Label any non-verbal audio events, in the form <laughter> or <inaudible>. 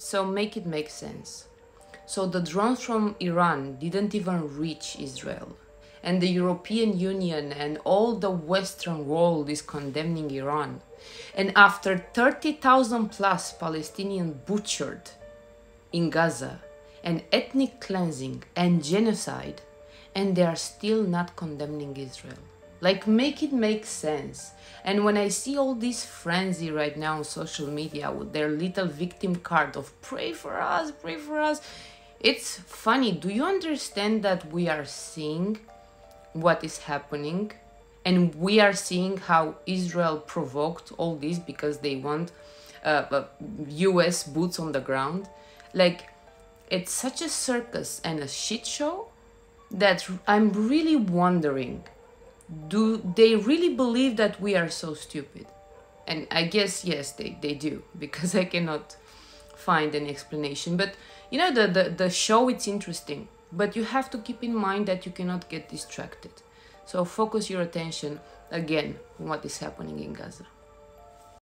so make it make sense. So the drones from Iran didn't even reach Israel. And the European Union and all the Western world is condemning Iran. And after 30,000 plus Palestinians butchered in Gaza, and ethnic cleansing and genocide, and they are still not condemning Israel. Like, make it make sense. And when I see all this frenzy right now on social media with their little victim card of pray for us, pray for us, it's funny. Do you understand that we are seeing what is happening? And we are seeing how Israel provoked all this because they want uh, US uh, boots on the ground. Like, it's such a circus and a shit show that I'm really wondering do they really believe that we are so stupid? And I guess yes, they, they do, <laughs> because I cannot find an explanation. But you know, the, the, the show it's interesting, but you have to keep in mind that you cannot get distracted. So focus your attention again on what is happening in Gaza.